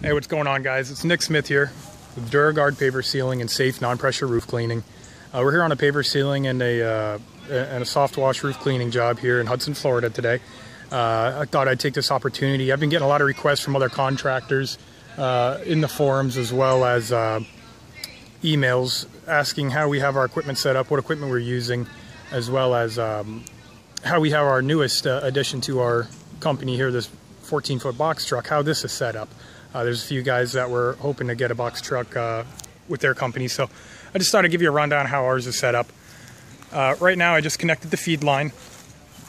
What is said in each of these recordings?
Hey, what's going on, guys? It's Nick Smith here with DuraGuard paver sealing and safe non-pressure roof cleaning. Uh, we're here on a paver sealing and a uh, and a soft wash roof cleaning job here in Hudson, Florida today. Uh, I thought I'd take this opportunity. I've been getting a lot of requests from other contractors uh, in the forums as well as uh, emails asking how we have our equipment set up, what equipment we're using, as well as um, how we have our newest uh, addition to our company here, this 14 foot box truck, how this is set up. Uh, there's a few guys that were hoping to get a box truck uh, with their company, so I just thought I'd give you a rundown how ours is set up. Uh, right now, I just connected the feed line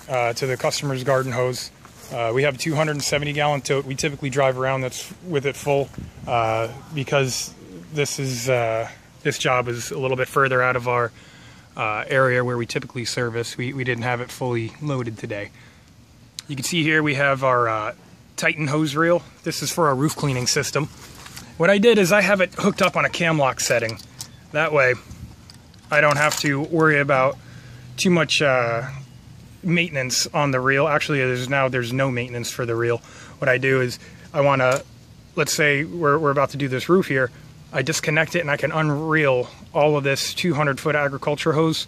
uh, to the customer's garden hose. Uh, we have a 270 gallon tote. We typically drive around that's with it full uh, because this is this job is a little bit further out of our area where we typically service. We, we didn't have it fully loaded today. You can see here we have our Titan hose reel. This is for our roof cleaning system. What I did is I have it hooked up on a cam lock setting. That way I don't have to worry about too much uh, maintenance on the reel. Actually, there's now there's no maintenance for the reel. What I do is I want to, let's say we're, we're about to do this roof here. I disconnect it and I can unreel all of this 200 foot agriculture hose.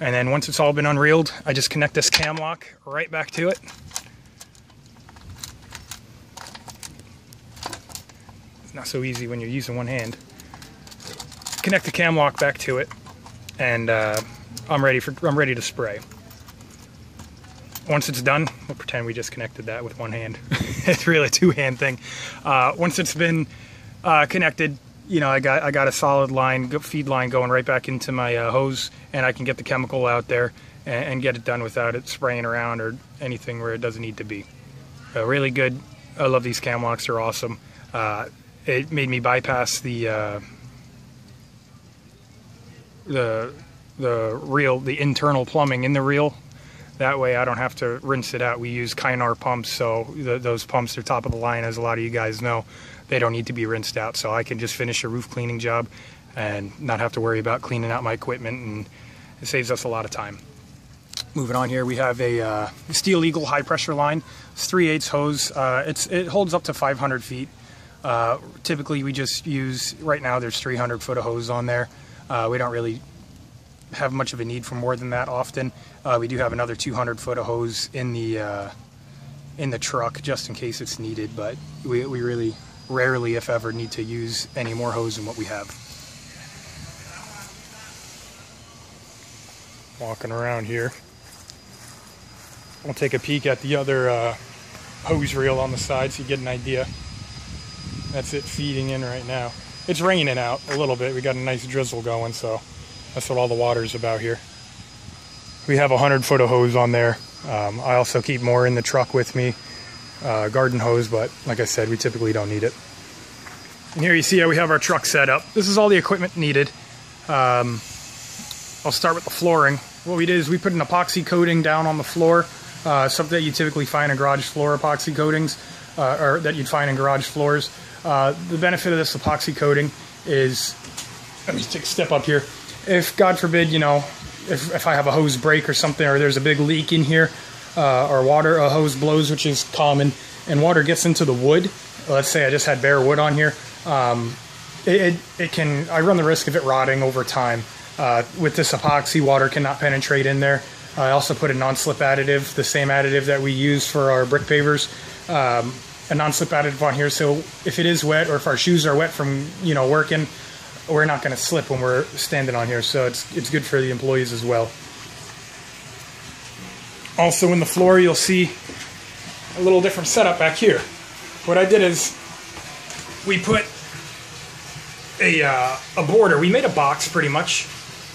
And then once it's all been unreeled, I just connect this cam lock right back to it. It's not so easy when you're using one hand. Connect the cam lock back to it, and uh, I'm ready for I'm ready to spray. Once it's done, we'll pretend we just connected that with one hand. it's really a two-hand thing. Uh, once it's been uh, connected, you know, I got I got a solid line, feed line going right back into my uh, hose, and I can get the chemical out there and, and, get it done without it spraying around or anything where it doesn't need to be. Uh, really good. I love these cam locks; they're awesome. Uh, it made me bypass the uh, the the reel, the internal plumbing in the reel. That way, I don't have to rinse it out. We use Kynar pumps, so the, those pumps are top of the line, as a lot of you guys know. They don't need to be rinsed out, so I can just finish a roof cleaning job and not have to worry about cleaning out my equipment, and it saves us a lot of time. Moving on here, we have a uh, Steel Eagle high pressure line. It's 3 8 hose. Uh, it's, it holds up to 500 feet. Uh, typically, we just use, right now there's 300 foot of hose on there. Uh, we don't really have much of a need for more than that often. Uh, we do have another 200 foot of hose in the uh, in the truck just in case it's needed, but we, we really rarely, if ever, need to use any more hose than what we have. Walking around here. We'll take a peek at the other uh, hose reel on the side so you get an idea. That's it feeding in right now. It's raining out a little bit. We got a nice drizzle going, so that's what all the water is about here. We have a 100 foot of hose on there. Um, I also keep more in the truck with me, uh, garden hose, but like I said, we typically don't need it. And here you see how we have our truck set up. This is all the equipment needed. Um, I'll start with the flooring. What we did is we put an epoxy coating down on the floor, uh, something that you typically find in garage floor epoxy coatings, uh, or that you'd find in garage floors. Uh, the benefit of this epoxy coating is, let me take a step up here. If God forbid, you know, if, if I have a hose break or something, or there's a big leak in here, uh, or water, a hose blows, which is common, and water gets into the wood. Let's say I just had bare wood on here. Um, it, it, it, can, I run the risk of it rotting over time. Uh, with this epoxy, water cannot penetrate in there. I also put a non-slip additive, the same additive that we use for our brick pavers. Um, a non-slip additive on here. So if it is wet or if our shoes are wet from you know working we're not going to slip when we're standing on here. So it's it's good for the employees as well. Also in the floor you'll see a little different setup back here. What I did is we put a, uh, a border. We made a box pretty much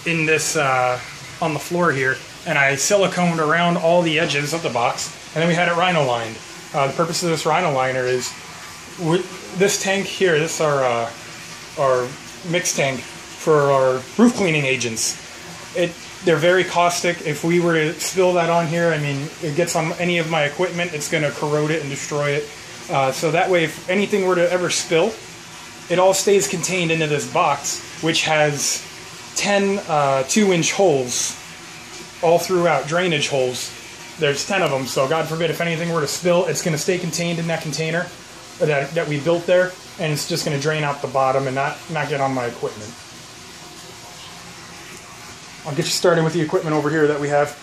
in this uh, on the floor here and I siliconed around all the edges of the box and then we had it rhino lined uh, the purpose of this Rhino liner is this tank here. This is our uh, our mix tank for our roof cleaning agents. It they're very caustic. If we were to spill that on here, I mean, it gets on any of my equipment, it's going to corrode it and destroy it. Uh, so that way, if anything were to ever spill, it all stays contained into this box, which has 10 uh, two inch holes all throughout, drainage holes there's 10 of them, so God forbid if anything were to spill, it's going to stay contained in that container that, that we built there. and it's just going to drain out the bottom and not, not get on my equipment. I'll get you started with the equipment over here that we have.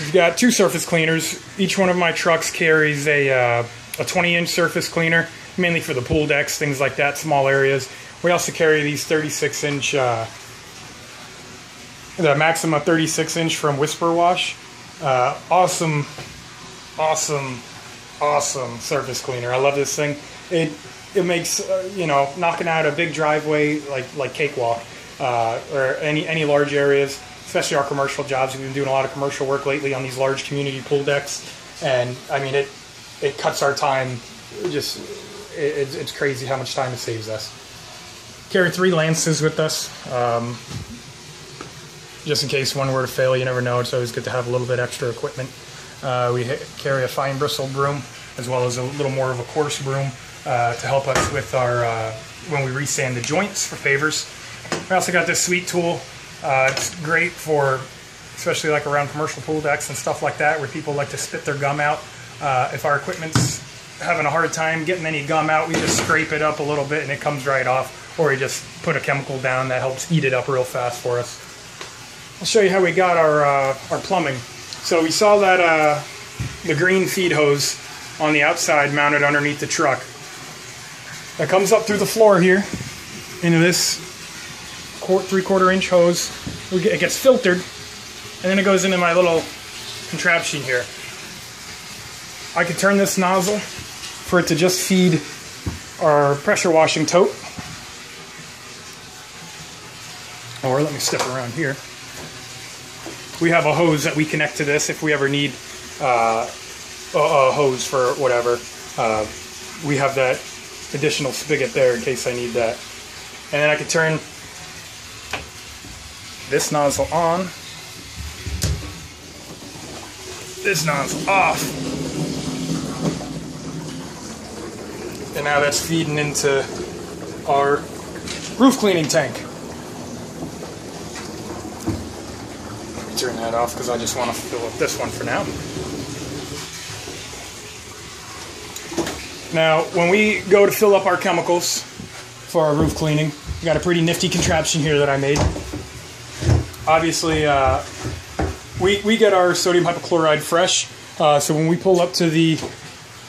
We've got two surface cleaners. Each one of my trucks carries a, uh, a 20 inch surface cleaner, mainly for the pool decks, things like that, small areas. We also carry these 36 inch, uh, the Maxima 36 inch from Whisper Wash. Uh, awesome, awesome, awesome surface cleaner. I love this thing. It it makes uh, you know knocking out a big driveway like like cakewalk uh, or any any large areas, especially our commercial jobs. We've been doing a lot of commercial work lately on these large community pool decks, and I mean it it cuts our time. Just it, it's, crazy how much time it saves us. Carry three lances with us. Um, just in case one were to fail, you never know. It's always good to have a little bit extra equipment. Uh, we carry a fine bristle broom as well as a little more of a coarse broom uh, to help us with our uh, when we resand the joints for pavers. We also got this sweet tool. Uh, it's great for especially like around commercial pool decks and stuff like that where people like to spit their gum out. Uh, if our equipment's having a hard time getting any gum out, we just scrape it up a little bit and it comes right off. Or we just put a chemical down that helps eat it up real fast for us. I'll show you how we got our, uh, our plumbing. So we saw that uh, the green feed hose on the outside mounted underneath the truck. That comes up through the floor here into this three quarter inch hose. It gets filtered and then it goes into my little contraption here. I could turn this nozzle for it to just feed our pressure washing tote. Or let me step around here. We have a hose that we connect to this if we ever need uh, a, a, hose for whatever. Uh, we have that additional spigot there in case I need that. And then I can turn this nozzle on, this nozzle off. And now that's feeding into our roof cleaning tank. That off because I just want to fill up this one for now. Now, when we go to fill up our chemicals for our roof cleaning, we got a pretty nifty contraption here that I made. Obviously, uh, we, we get our sodium hypochlorite fresh, uh, so when we pull up to the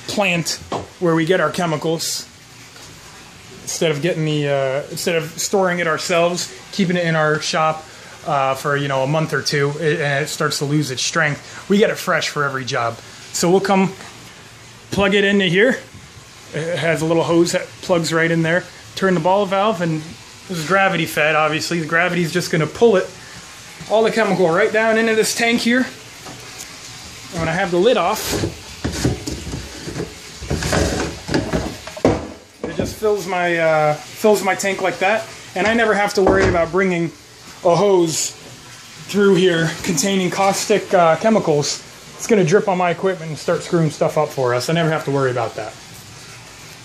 plant where we get our chemicals, instead of getting the uh, instead of storing it ourselves, keeping it in our shop uh, for you know a month or two, and it starts to lose its strength. We get it fresh for every job, so we'll come plug it into here, it has a little hose that plugs right in there. Turn the ball valve, and this is gravity fed, obviously. The gravity is just going to pull it, all the chemical right down into this tank here. And when I have the lid off, it just fills my, uh, fills my tank like that. And I never have to worry about bringing a hose through here containing caustic uh, chemicals. It's going to drip on my equipment and start screwing stuff up for us. I never have to worry about that.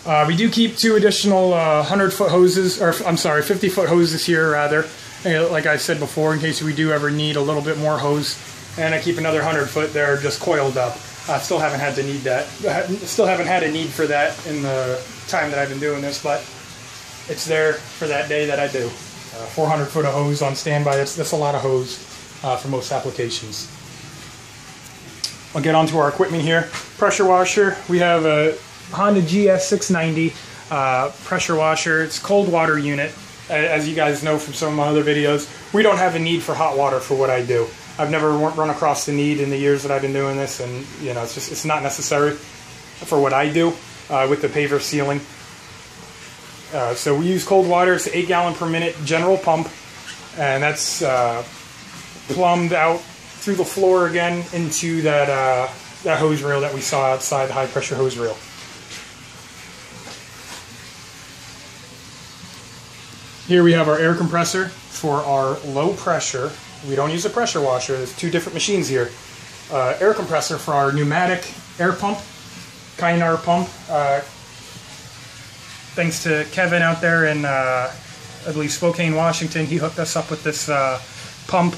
Uh, we do keep two additional 100 uh, foot hoses, or I'm sorry, 50 foot hoses here rather. Like I said before, in case we do ever need a little bit more hose. And I keep another 100 foot there just coiled up. I still haven't had to need that. Still haven't had a need for that in the time that I've been doing this, but it's there for that day that I do. Uh, 400 foot of hose on standby. That's, that's a lot of hose uh, for most applications. I'll get onto our equipment here. Pressure washer. We have a Honda GX690 uh, pressure washer. It's cold water unit. As you guys know from some of my other videos, we don't have a need for hot water for what I do. I've never run across the need in the years that I've been doing this, and you know, it's just it's not necessary for what I do uh, with the paver sealing. Uh, so we use cold water. It's eight gallon per minute general pump, and that's uh, plumbed out through the floor again into that uh, that hose reel that we saw outside the high pressure hose reel. Here we have our air compressor for our low pressure. We don't use a pressure washer. There's two different machines here. Uh, air compressor for our pneumatic air pump, Kynar pump. Thanks to Kevin out there in, uh, I believe, Spokane, Washington. He hooked us up with this uh, pump.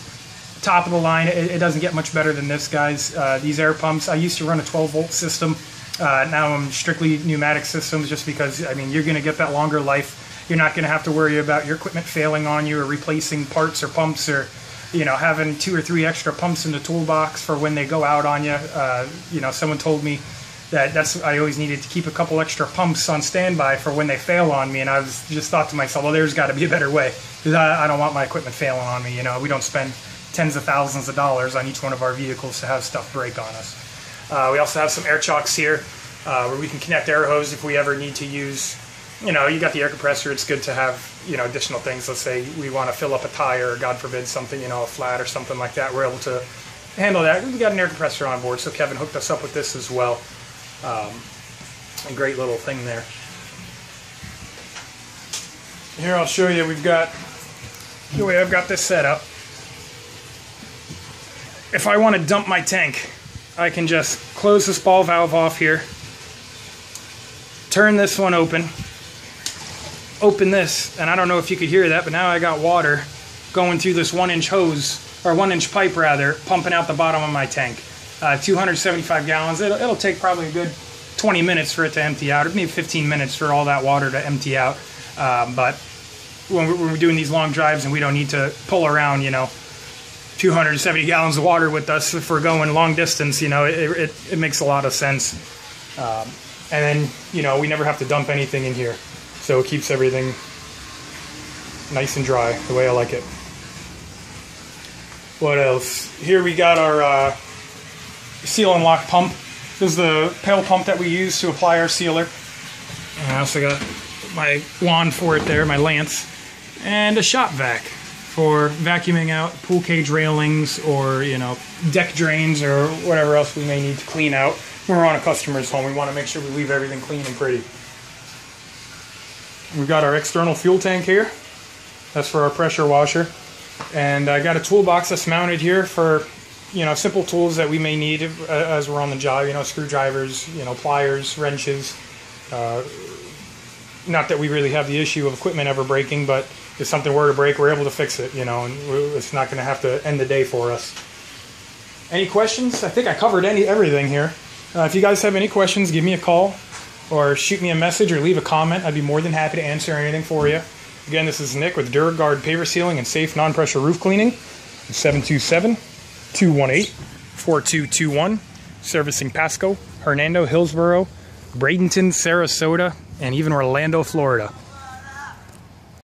Top of the line. It, it, doesn't get much better than this, guys. Uh, these air pumps. I used to run a 12 volt system Uh, now I'm strictly pneumatic systems just because, I mean, you're going to get that longer life. You're not going to have to worry about your equipment failing on you or replacing parts or pumps or, you know, having two or three extra pumps in the toolbox for when they go out on you. Uh, you know, someone told me that that's I always needed to keep a couple extra pumps on standby for when they fail on me, and I was just thought to myself, well, there's got to be a better way because I, I, don't want my equipment failing on me. You know, we don't spend tens of thousands of dollars on each one of our vehicles to have stuff break on us. Uh, we also have some air chocks here uh, where we can connect air hose if we ever need to use. You know, you got the air compressor. It's good to have you know additional things. Let's say we want to fill up a tire, or God forbid something, you know, a flat or something like that. We're able to handle that. We got an air compressor on board, so Kevin hooked us up with this as well. Um, a great little thing there. Here I'll show you, we've got, the way I've got this set up. If I want to dump my tank, I can just close this ball valve off here, turn this one open, open this, and I don't know if you could hear that, but now I got water going through this one inch hose, or one inch pipe rather, pumping out the bottom of my tank uh, 275 gallons. It'll, it'll, take probably a good 20 minutes for it to empty out, or maybe 15 minutes for all that water to empty out. Um, but when we're, when we're, doing these long drives and we don't need to pull around, you know, 270 gallons of water with us if we're going long distance, you know, it, it, it makes a lot of sense. Um, and then, you know, we never have to dump anything in here. So it keeps everything nice and dry the way I like it. What else? Here we got our uh, seal and lock pump. This is the pail pump that we use to apply our sealer. And I also got my wand for it there, my lance, and a shop vac for vacuuming out pool cage railings or you know deck drains or whatever else we may need to clean out when we're on a customer's home. We want to make sure we leave everything clean and pretty. We've got our external fuel tank here. That's for our pressure washer. And I got a toolbox that's mounted here for you know, simple tools that we may need as we're on the job, you know, screwdrivers, you know, pliers, wrenches. Uh, not that we really have the issue of equipment ever breaking, but if something were to break, we're able to fix it, you know, and it's not going to have to end the day for us. Any questions? I think I covered any everything here. Uh, if you guys have any questions, give me a call or shoot me a message or leave a comment. I'd be more than happy to answer anything for you. Again, this is Nick with DuraGuard Paver Sealing and Safe Non-Pressure Roof Cleaning. 727 218 4221, servicing Pasco, Hernando, Hillsborough, Bradenton, Sarasota, and even Orlando, Florida.